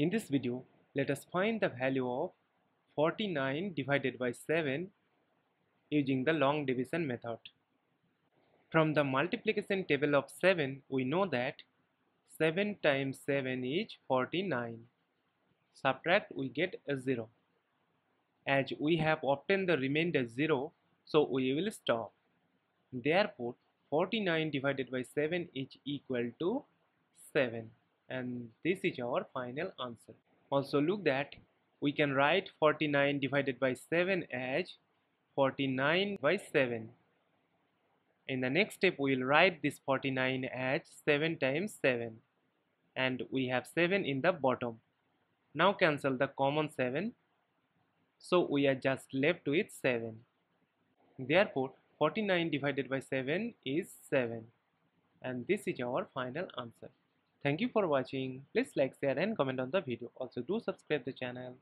In this video, let us find the value of 49 divided by 7 using the long division method. From the multiplication table of 7, we know that 7 times 7 is 49. Subtract, we get a 0. As we have obtained the remainder 0, so we will stop. Therefore, 49 divided by 7 is equal to 7 and this is our final answer. Also look that we can write 49 divided by 7 as 49 by 7. In the next step we will write this 49 as 7 times 7 and we have 7 in the bottom. Now cancel the common 7 so we are just left with 7. Therefore 49 divided by 7 is 7 and this is our final answer. Thank you for watching. Please like, share and comment on the video. Also do subscribe the channel.